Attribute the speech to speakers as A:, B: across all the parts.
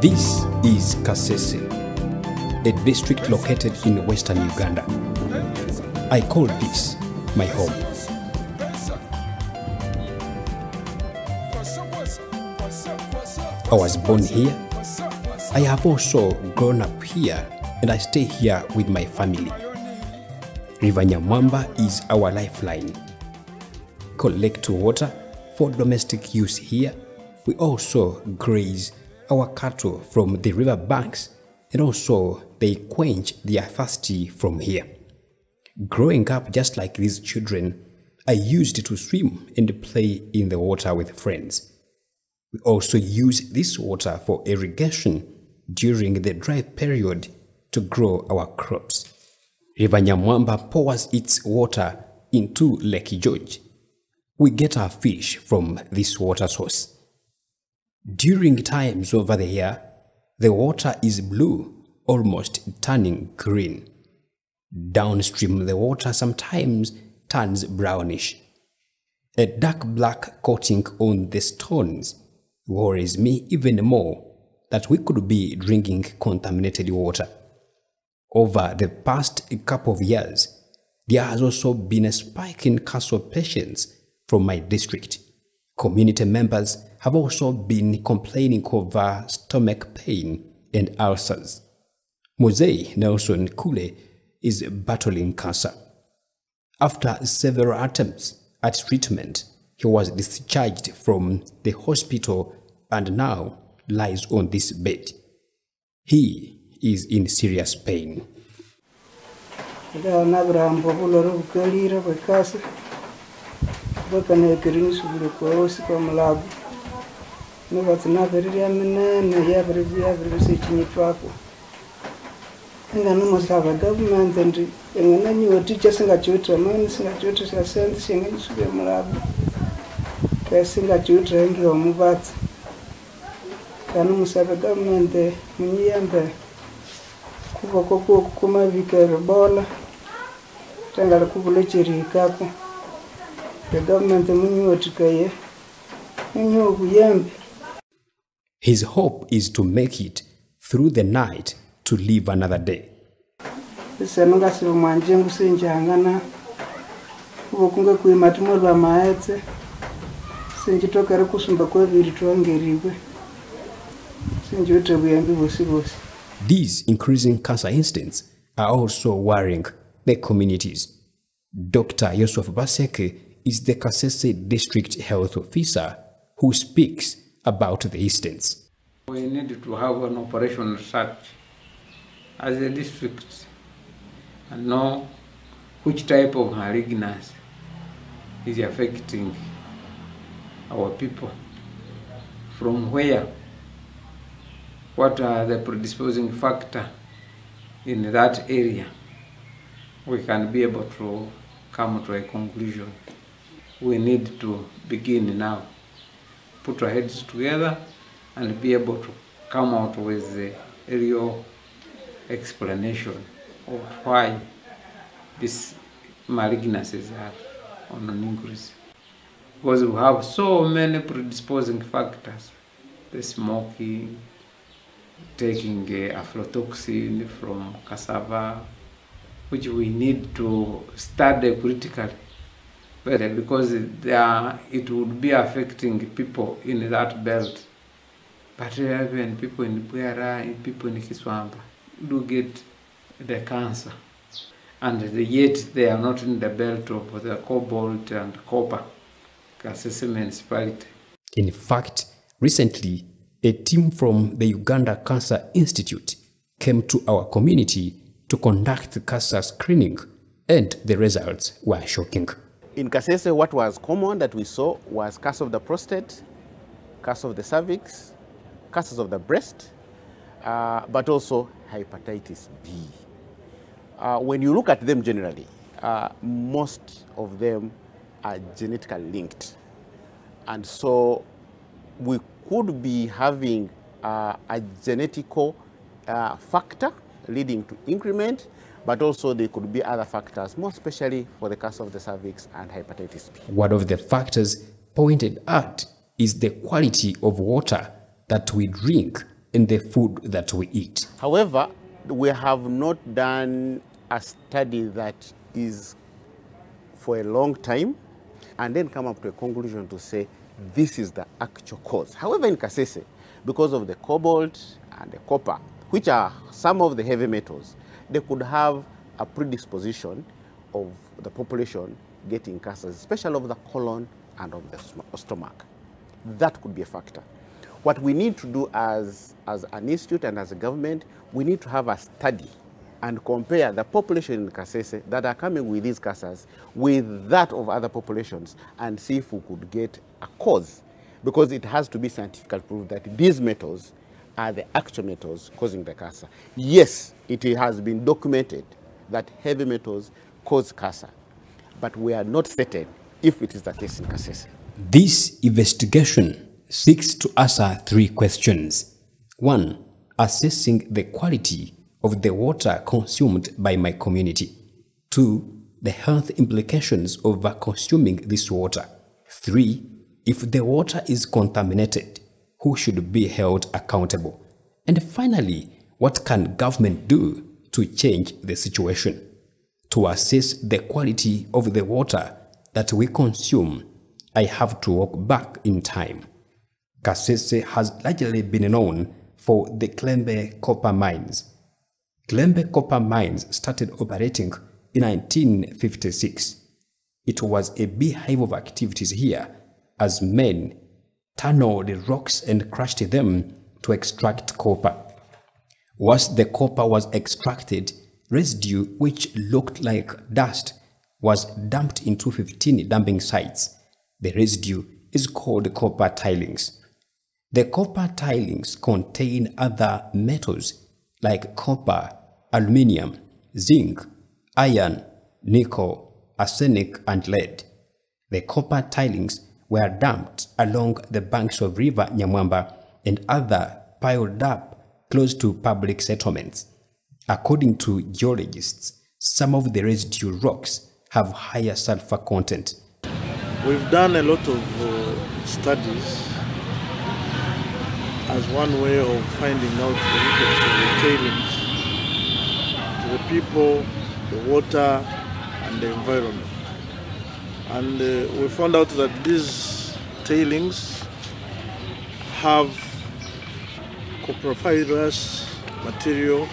A: This is Kasese, a district located in western Uganda. I call this my home. I was born here. I have also grown up here and I stay here with my family. River Nyamwamba is our lifeline. Collect water for domestic use here. We also graze our cattle from the river banks and also they quench their thirsty from here. Growing up just like these children, I used to swim and play in the water with friends. We also use this water for irrigation during the dry period to grow our crops. River Nyamwamba pours its water into Lake George. We get our fish from this water source. During times over the year, the water is blue, almost turning green. Downstream, the water sometimes turns brownish. A dark black coating on the stones worries me even more that we could be drinking contaminated water. Over the past couple of years, there has also been a spike in cancer patients from my district. Community members have also been complaining over uh, stomach pain and ulcers. Mosei Nelson Kule is battling cancer. After several attempts at treatment, he was discharged from the hospital and now lies on this bed. He is in serious pain.
B: nivotsi maviriri yaminene yaviriri yaviriri sichinyitvako inganomohlava gavumanze ndi ingananyiwe ticha singachiwitira mani singachiwitira senzi singenyisuke mulavo kaisingachutira ndiro muvatsa kana musave gavumente munyiyambe kuva kokuwo kumavika ribola tangala kuvulecherikako regavumente munyiwotikeye munyiwo kuyambe
A: His hope is to make it through the night to live another day.
B: iseno ngasiva mwanjengu sinjangana kuva kunge kuimati mori vamaetse kusumba kweviri twangeriwe sinjiwite vuyembi vosi vosi
A: These increasing cancer incidents are also worrying the communities. Dr. Yusuf Baseke is the Kasese District Health Officer who speaks about the incidents.
C: We need to have an operation research as a district and know which type of malignancy is affecting our people, from where, what are the predisposing factor in that area. We can be able to come to a conclusion. We need to begin now, put our heads together and be able to come out with a real explanation of why these malignancies are on an increase. Because we have so many predisposing factors, the smoking, taking uh, aflatoxin from cassava, which we need to study critically but because are, it would be affecting people in that belt. But even people in Bwera, people in Kiswamba do get the cancer. And yet they are not in the belt of the cobalt and copper, Kasese municipality.
A: In fact, recently, a team from the Uganda Cancer Institute came to our community to conduct cancer screening, and the results were shocking.
D: In Kasese, what was common that we saw was cancer of the prostate, cancer of the cervix, cancers of the breast, uh, but also hepatitis B. Uh, when you look at them generally, uh, most of them are genetically linked. And so we could be having uh, a genetical uh, factor leading to increment, but also there could be other factors, more especially for the cancer of the cervix and hepatitis B.
A: One of the factors pointed at is the quality of water that we drink and the food that we eat.
D: However, we have not done a study that is for a long time and then come up to a conclusion to say this is the actual cause. However, in Kasese, because of the cobalt and the copper, which are some of the heavy metals, they could have a predisposition of the population getting cancers, especially of the colon and of the stomach. That could be a factor. What we need to do as, as an institute and as a government, we need to have a study and compare the population in Kasese that are coming with these cancers with that of other populations and see if we could get a cause. Because it has to be scientifically proved that these metals are the actual metals causing the cancer. Yes, it has been documented that heavy metals cause cancer, but we are not certain if it is the case in Kasese.
A: This investigation seeks to answer three questions. One, assessing the quality of the water consumed by my community. Two, the health implications of consuming this water. Three, if the water is contaminated, who should be held accountable? And finally, what can government do to change the situation? To assess the quality of the water that we consume, I have to walk back in time. Kasese has largely been known for the Kilembe copper mines. Kilembe copper mines started operating in 1956. It was a beehive of activities here as men tunneled the rocks and crushed them to extract copper. Once the copper was extracted, residue which looked like dust was dumped into 15 dumping sites. The residue is called copper tailings. The copper tailings contain other metals like copper, aluminium, zinc, iron, nickel, arsenic, and lead. The copper tailings were dumped along the banks of River Nyamwamba and other piled up close to public settlements. According to geologists, some of the residue rocks have higher sulfur content.
E: We've done a lot of uh, studies as one way of finding out the effects of the tailings to the people, the water, and the environment. And uh, we found out that these tailings have cupriferous material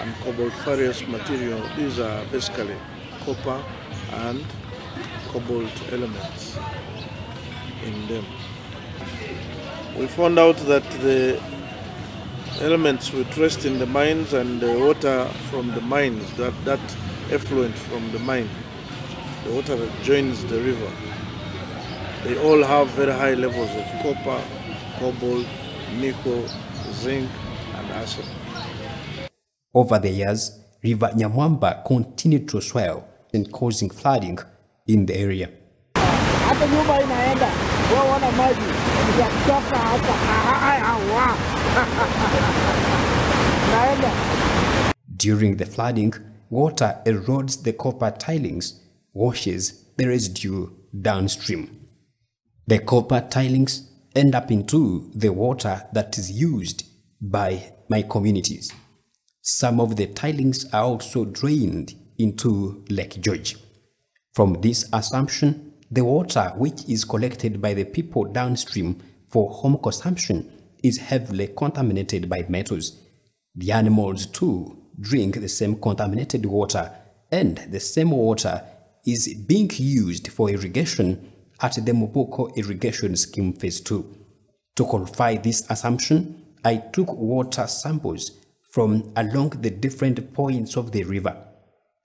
E: and cobaltiferous material. These are basically copper and cobalt elements in them. We found out that the elements we traced in the mines and the water from the mines, that, that effluent from the mine, the water that joins the river, they all have very high levels of copper, cobalt, nickel, zinc, and acid.
A: Over the years, River Nyamwamba continued to swell and causing flooding in the area.
F: hata nyumba inaenda waona maji itakutoka hapa hawa naenda
A: During the flooding, water erodes the copper tailings, washes the residue downstream. The copper tailings end up into the water that is used by my communities. Some of the tailings are also drained into Lake George. From this assumption, the water which is collected by the people downstream for home consumption is heavily contaminated by metals. The animals too drink the same contaminated water, and the same water is being used for irrigation at the Mubuku irrigation scheme phase 2. To qualify this assumption, I took water samples from along the different points of the river,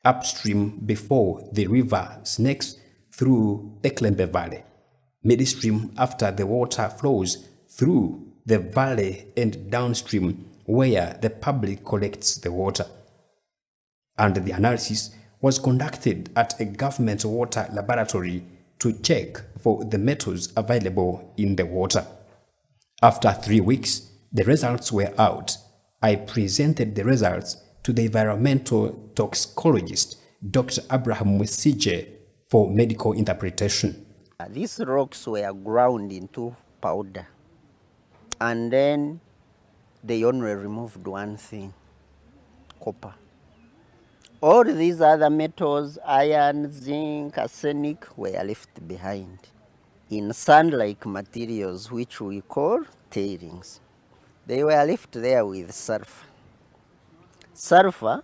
A: upstream before the river snakes through the Kilembe Valley, midstream after the water flows through the valley and downstream where the public collects the water. And the analysis was conducted at a government water laboratory to check for the metals available in the water. After three weeks, the results were out. I presented the results to the environmental toxicologist, Dr. Abraham Mwesigye, for medical interpretation.
G: These rocks were ground into powder And then they only removed one thing copper. All these other metals, iron, zinc, arsenic, were left behind in sand-like materials, which we call tailings. They were left there with sulfur. Sulfur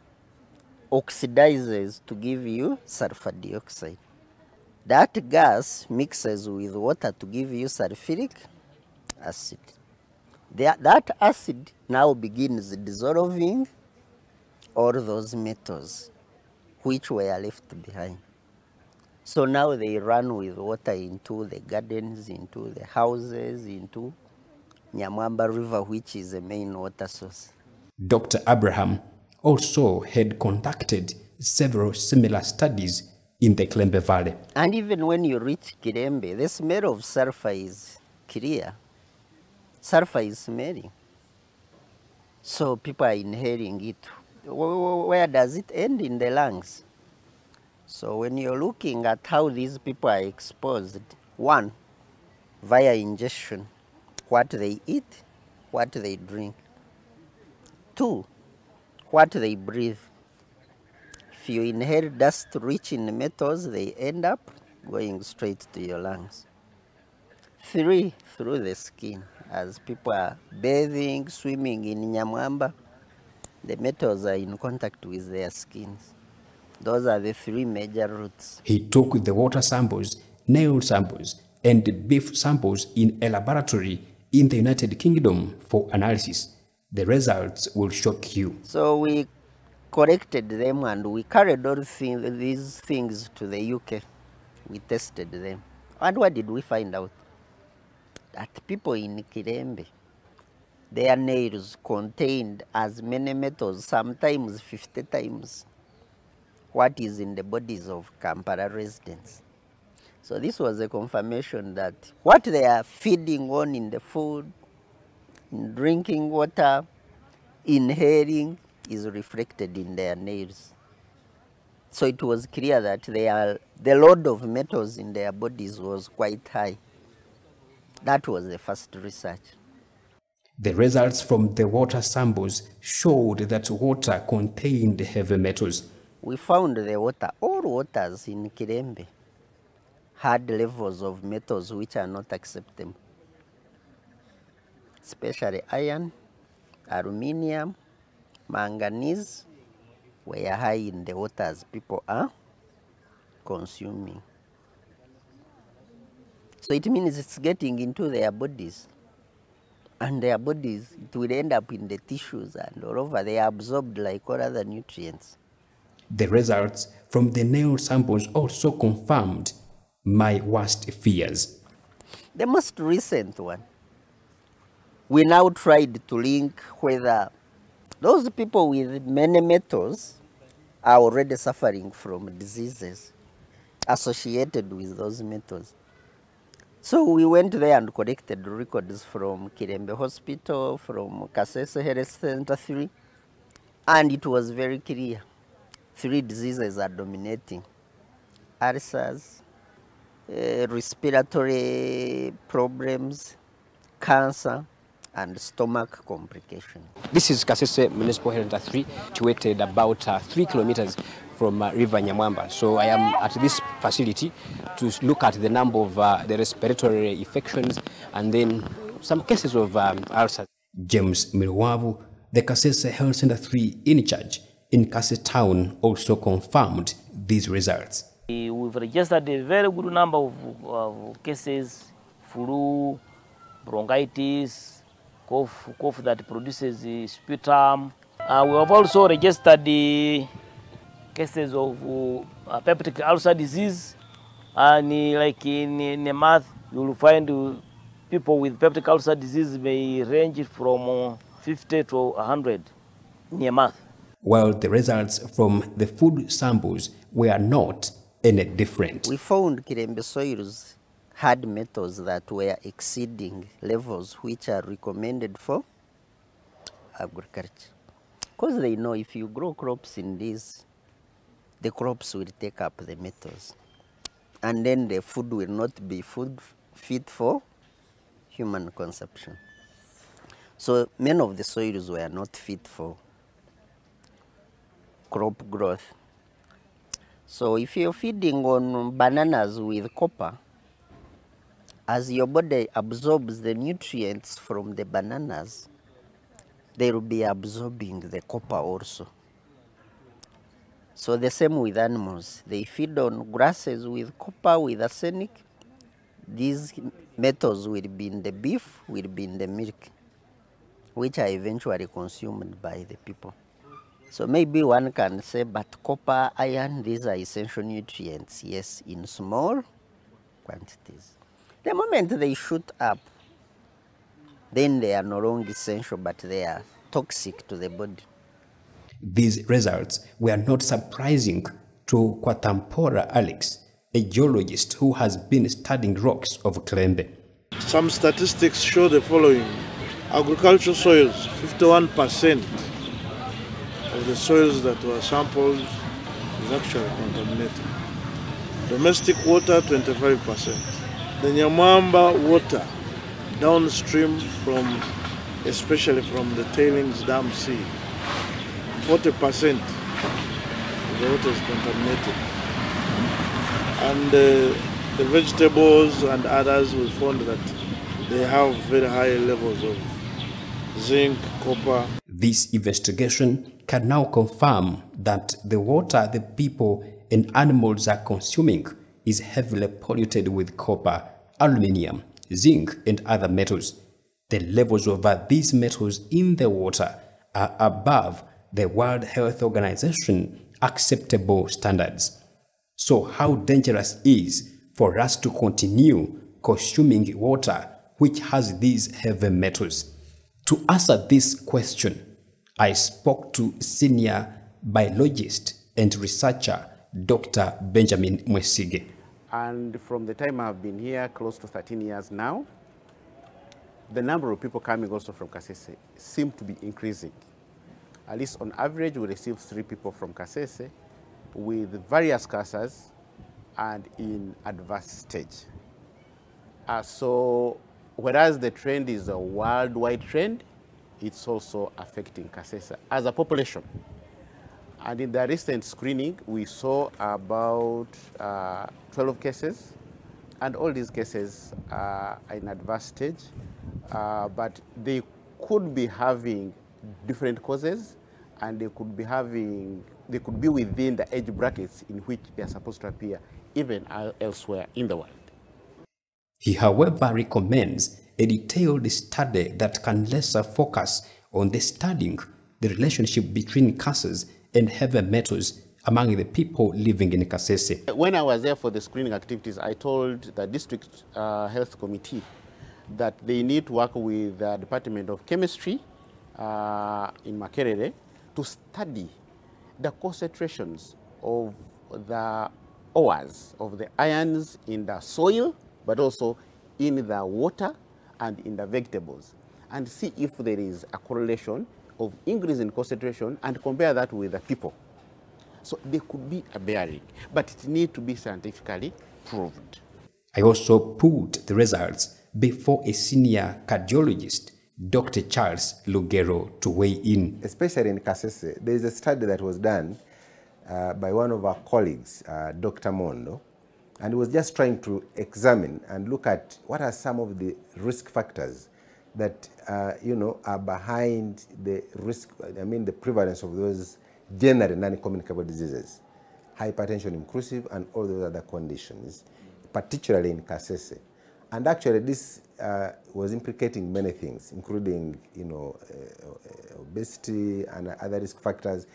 G: oxidizes to give you sulfur dioxide. That gas mixes with water to give you sulfuric acid. That, acid now begins dissolving all those metals which were left behind. So now they run with water into the gardens, into the houses, into Nyamwamba River, which is the main water source.
A: Dr. Abraham also had conducted several similar studies in the Kilembe Valley.
G: And even when you reach Kirembe, the smell of sulfur is clear. Sulfur is smelling. So people are inhaling it. Wh- wh- Where does it end? In the lungs. So when you're looking at how these people are exposed, one, via ingestion, what they eat, what they drink. Two, what they breathe. If you inhale dust rich in metals, they end up going straight to your lungs. Three, through the skin. As people are bathing, swimming in Nyamwamba, the metals are in contact with their skins. Those are the three major routes.
A: He took the water samples, nail samples, and beef samples in a laboratory in the United Kingdom for analysis. The results will shock you.
G: So we collected them and we carried all thing, these things to the UK. We tested them. And what did we find out? That people in Kirembe, their nails contained as many metals, sometimes 50 times what is in the bodies of Kampala residents. So this was a confirmation that what they are feeding on in the food, in drinking water, inhaling is reflected in their nails. So it was clear that they are, the load of metals in their bodies was quite high. That was the first research.
A: The results from the water samples showed that water contained heavy metals.
G: We found the water, all waters in Kirembe had levels of metals which are not acceptable, especially iron, aluminium, manganese were high in the waters people are consuming. So it means it's getting into their bodies. And their bodies, it will end up in the tissues and all over. They are absorbed like all other nutrients.
A: The results from the nail samples also confirmed my worst fears.
G: The most recent one, we now tried to link whether those people with many metals are already suffering from diseases associated with those metals. So we went there and collected records from Kirembe Hospital, from Kasese Health Center 3, and it was very clear. Three diseases are dominating ulcers, uh, respiratory problems, cancer, and stomach complications.
A: This is Kasese Municipal Health Center 3, situated about uh, 3 kilometers from uh, River Nyamwamba. So I am at this facility to look at the number of uh, the respiratory infections and then some cases of um, ulcers. James Mirwavu, the Kasese Health Center 3 in charge in Kasese Town, also confirmed these results.
H: We've registered a very good number of, of cases, flu, bronchitis, cough, cough that produces the sputum. Uh, we have also registered the cases of uh, peptic ulcer disease, and uh, like in, in a month, you will find uh, people with peptic ulcer disease may range from uh, 50 to 100 in a month.
A: While the results from the food samples were not any different.
G: We found Kirembe soils had metals that were exceeding levels which are recommended for agriculture. Because they know if you grow crops in this, the crops will take up the metals. And then the food will not be food fit for human consumption. So many of the soils were not fit for crop growth. So if you're feeding on bananas with copper, as your body absorbs the nutrients from the bananas, they will be absorbing the copper also. So the same with animals. They feed on grasses with copper, with arsenic. These metals will be in the beef, will be in the milk, which are eventually consumed by the people. So maybe one can say, but copper, iron, these are essential nutrients, yes, in small quantities. The moment they shoot up, then they are no longer essential, but they are toxic to the body.
A: These results were not surprising to Kwatampora Alex, a geologist who has been studying rocks of Kilembe.
E: Some statistics show the following. Agricultural soils, 51% of the soils that were sampled is actually contaminated. Domestic water, 25%. The Nyamwamba water downstream from, especially from the tailings dam sea, 40% of the water is contaminated. And uh, the vegetables and others we found that they have very high levels of zinc, copper.
A: This investigation can now confirm that the water the people and animals are consuming is heavily polluted with copper, aluminium, zinc, and other metals. The levels of these metals in the water are above the World Health Organization acceptable standards. So how dangerous is for us to continue consuming water which has these heavy metals? To answer this question, I spoke to senior biologist and researcher Dr. Benjamin Mwesige.
D: And from the time I've been here, close to 13 years now, the number of people coming also from Kasese seem to be increasing. At least on average, we receive three people from Kasese with various cancers and in advanced stage. Uh, so whereas the trend is a worldwide trend, it's also affecting Kasese as a population. And in the recent screening, we saw about uh, 12 cases, and all these cases are in advanced stage, uh, but they could be having different causes, and they could be having, they could be within the age brackets in which they are supposed to appear, even elsewhere in the world.
A: He, however, recommends a detailed study that can lesser focus on the studying the relationship between cancers and heavy metals among the people living in Kasese.
D: When I was there for the screening activities, I told the district uh, health committee that they need to work with the Department of Chemistry uh, in Makerere to study the concentrations of the ores, of the ions in the soil, but also in the water and in the vegetables, and see if there is a correlation of increase in concentration and compare that with the people. So there could be a bearing, but it needs to be scientifically proved.
A: I also put the results before a senior cardiologist, Dr. Charles Lugero, to weigh in.
I: Especially in Kasese, there is a study that was done uh, by one of our colleagues, uh, Dr. Mondo, and he was just trying to examine and look at what are some of the risk factors that uh, you know are behind the risk. I mean, the prevalence of those general non-communicable diseases, hypertension inclusive, and all those other conditions, particularly in Kasese. And actually, this uh, was implicating many things, including you know uh, obesity and other risk factors.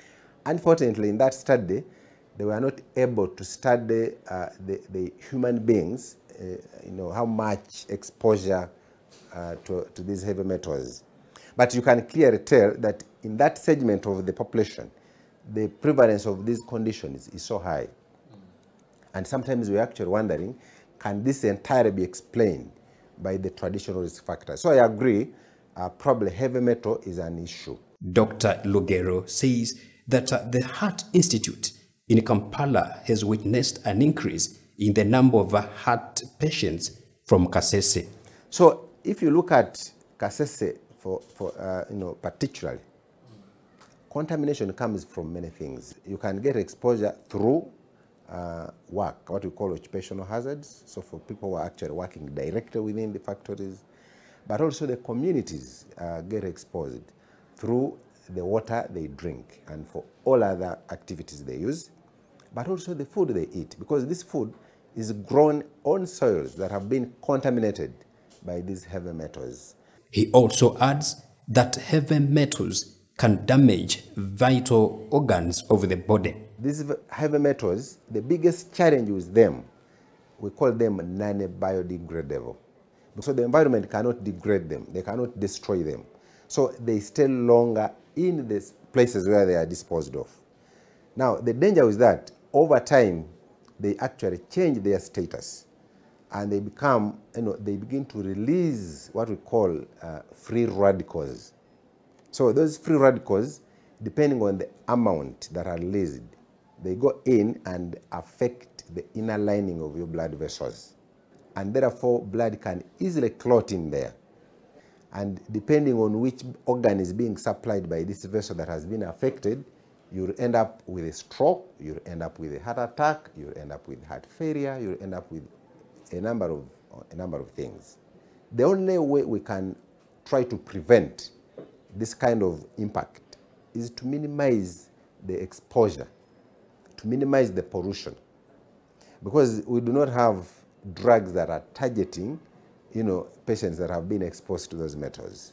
I: Unfortunately, in that study, they were not able to study uh, the, the human beings, uh, you know, how much exposure uh, to, to these heavy metals. But you can clearly tell that in that segment of the population, the prevalence of these conditions is so high. And sometimes we're actually wondering, can this entirely be explained by the traditional risk factors? So I agree, uh, probably heavy metal is an issue.
A: Dr. Lugero says that uh, the Heart Institute in Kampala has witnessed an increase in the number of heart patients from Kasese.
I: So if you look at Kasese for, for uh, you know, particularly, contamination comes from many things. You can get exposure through uh, work, what we call occupational hazards. So for people who are actually working directly within the factories, but also the communities uh, get exposed through the water they drink and for all other activities they use, but also the food they eat, because this food is grown on soils that have been contaminated by these heavy metals.
A: He also adds that heavy metals can damage vital organs of the body.
I: These heavy metals, the biggest challenge with them, we call them non-biodegradable. So the environment cannot degrade them, they cannot destroy them. So they stay longer in the places where they are disposed of. Now, the danger is that over time, they actually change their status and they become, you know, they begin to release what we call uh, free radicals. So those free radicals, depending on the amount that are released, they go in and affect the inner lining of your blood vessels. And therefore, blood can easily clot in there. And depending on which organ is being supplied by this vessel that has been affected, you'll end up with a stroke, you'll end up with a heart attack, you'll end up with heart failure, you'll end up with a number of, a number of things. The only way we can try to prevent this kind of impact is to minimize the exposure, to minimize the pollution. Because we do not have drugs that are targeting you know, patients that have been exposed to those metals.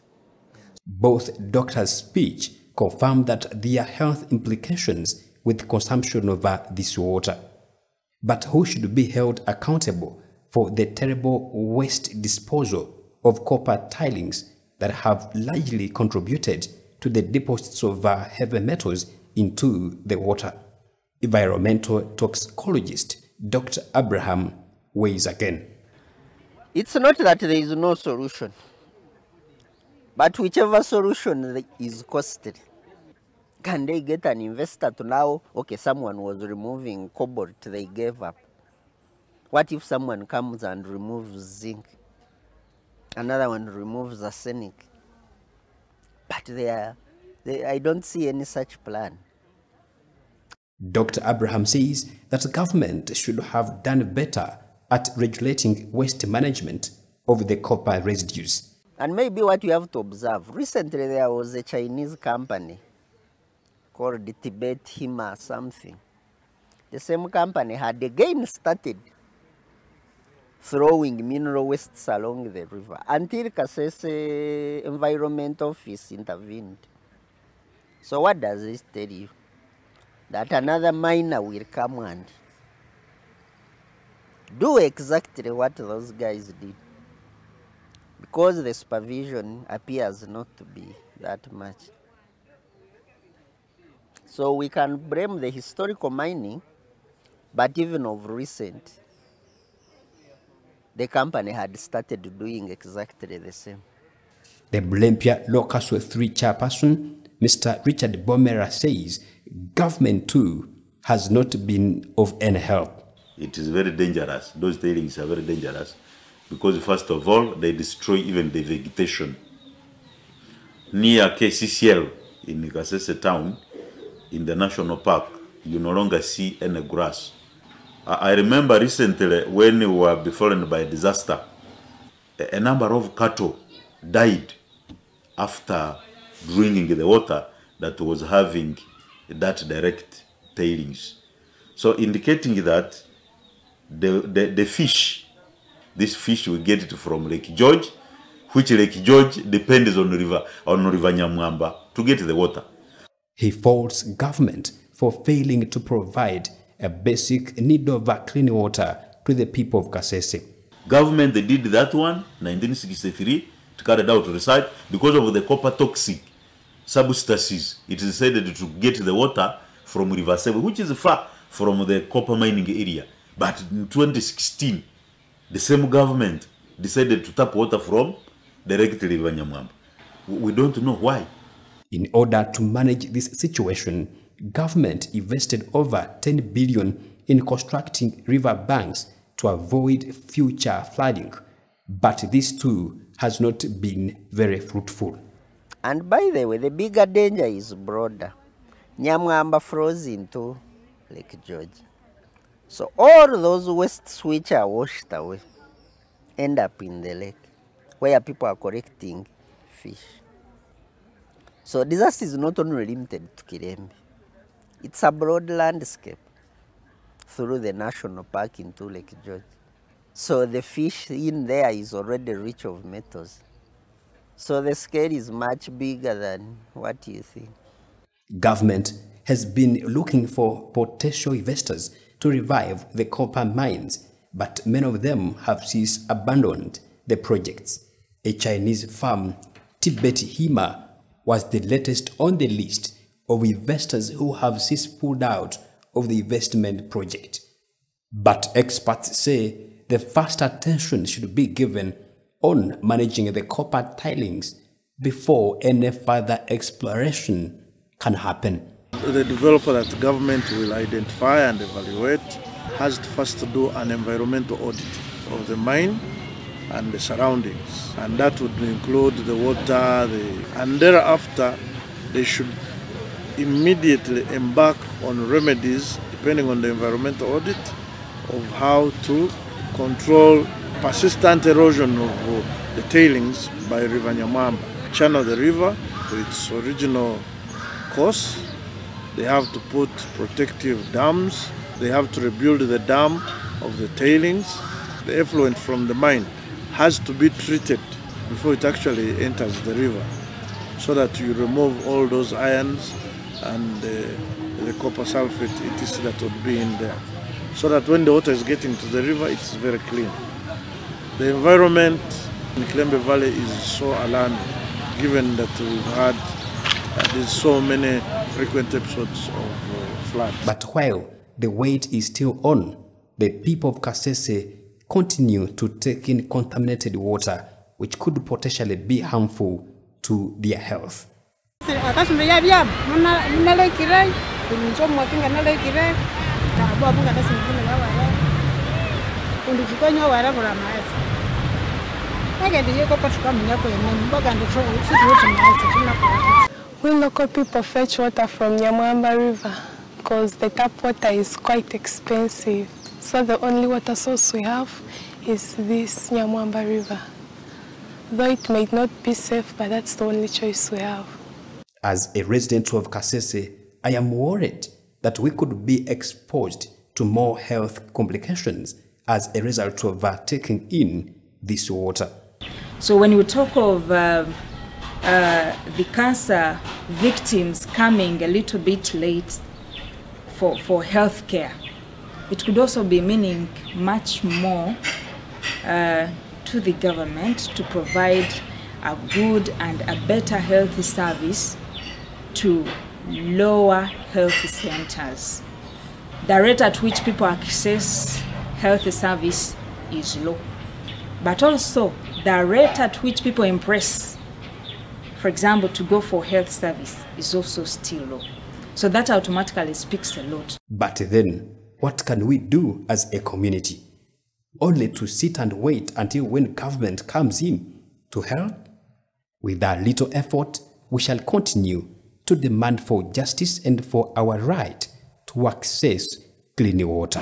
A: Both doctors' speech confirm that there are health implications with consumption of uh, this water. But who should be held accountable for the terrible waste disposal of copper tailings that have largely contributed to the deposits of uh, heavy metals into the water? Environmental toxicologist Dr. Abraham weighs again.
G: It's not that there is no solution, but whichever solution is costly. Can they get an investor to now, okay, someone was removing cobalt, they gave up. What if someone comes and removes zinc? Another one removes arsenic. But they are, they, I don't see any such plan.
A: Dr. Abraham says that the government should have done better at regulating waste management of the copper residues.
G: And maybe what you have to observe, recently there was a Chinese company called Tibet Hima something. The same company had again started throwing mineral wastes along the river until Kasese Environment Office intervened. So what does this tell you? That another miner will come and do exactly what those guys did because the supervision appears not to be that much. So we can blame the historical mining, but even of recent, the company had started doing exactly the same.
A: The Bulembia Local 3 chairperson, Mr. Richard Bomera, says government too has not been of any help.
J: It is very dangerous. Those tailings are very dangerous because, first of all, they destroy even the vegetation. Near KCCL in Kasese town, in the national park, you no longer see any grass. I remember recently when we were befallen by disaster, a number of cattle died after drinking the water that was having that direct tailings. So indicating that the, the, the fish, this fish we get it from Lake George, which Lake George depends on river on River Nyamwamba to get the water.
A: He faults government for failing to provide a basic need of clean water to the people of Kasese.
J: Government they did that one 1963 to carry out research because of the copper toxic substances. It is decided to get the water from River Sebe, which is far from the copper mining area. But in 2016, the same government decided to tap water from directly River Nyamwamba. We don't know why.
A: In order to manage this situation, government invested over 10 billion in constructing river banks to avoid future flooding. But this too has not been very fruitful.
G: And by the way, the bigger danger is broader. Nyamwamba flows into Lake George. So all those wastes which are washed away end up in the lake where people are collecting fish. So disaster is not only limited to Kirembe. It's a broad landscape through the national park into Lake George. So the fish in there is already rich of metals. So the scale is much bigger than what you think.
A: Government has been looking for potential investors to revive the copper mines, but many of them have since abandoned the projects. A Chinese firm, Tibet Hima, was the latest on the list of investors who have since pulled out of the investment project. But experts say the first attention should be given on managing the copper tailings before any further exploration can happen.
E: The developer that the government will identify and evaluate has to first to do an environmental audit of the mine and the surroundings. And that would include the water, the, and thereafter they should immediately embark on remedies depending on the environmental audit of how to control persistent erosion of the tailings by River Nyamwamba. Channel the river to its original course. They have to put protective dams. They have to rebuild the dam of the tailings. The effluent from the mine has to be treated before it actually enters the river so that you remove all those ions and the copper sulfate it is that would be in there so that when the water is getting to the river it's very clean. The environment in Kilembe Valley is so alarming given that we've had uh, there's so many frequent episodes of uh, floods.
A: But while the wait is still on, the people of Kasese continue to take in contaminated water which could potentially be harmful to their health.
F: Akasumbe ya byam nale kirai kunzo mwakinga nale kirai ka abo abunga dasi ngine ya wala kundu tukonyo wala bula maezi ake ndiye ko patuka munyako yemeni mboga ndi fiti wote maezi tunako
K: We local people fetch water from Nyamwamba River because the tap water is quite expensive. So the only water source we have is this Nyamwamba River. Though it may not be safe, but that's the only choice we have.
A: As a resident of Kasese, I am worried that we could be exposed to more health complications as a result of uh, taking in this water.
L: So when you talk of uh, uh, the cancer victims coming a little bit late for, for health care, it could also be meaning much more uh, to the government to provide a good and a better health service to lower health centers. The rate at which people access health service is low, but also the rate at which people embrace, for example, to go for health service is also still low. So that automatically speaks a lot.
A: But then, what can we do as a community? Only to sit and wait until when government comes in to help? With our little effort, we shall continue to demand for justice and for our right to access clean water.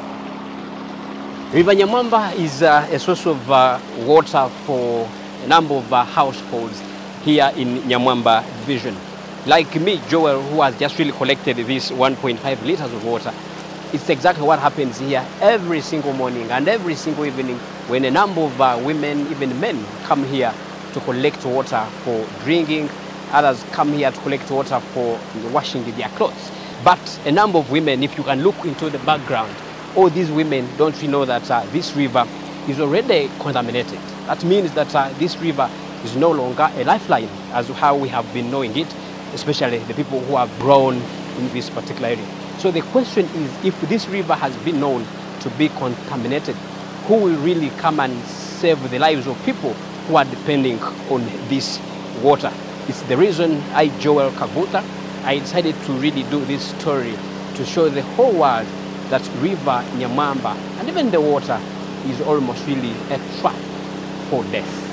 M: River Nyamwamba is uh, a source of uh, water for a number of uh, households here in Nyamwamba division. Like me, Joel, who has just really collected this 1.5 liters of water, it's exactly what happens here every single morning and every single evening when a number of uh, women, even men, come here to collect water for drinking. Others come here to collect water for washing their clothes. But a number of women, if you can look into the background, all these women don't you know that uh, this river is already contaminated. That means that uh, this river is no longer a lifeline as how we have been knowing it, especially the people who have grown in this particular area. So the question is, if this river has been known to be contaminated, who will really come and save the lives of people who are depending on this water? It's the reason I, Joel Kaguta, I decided to really do this story to show the whole world that river Nyamwamba and even the water is almost really a trap for death.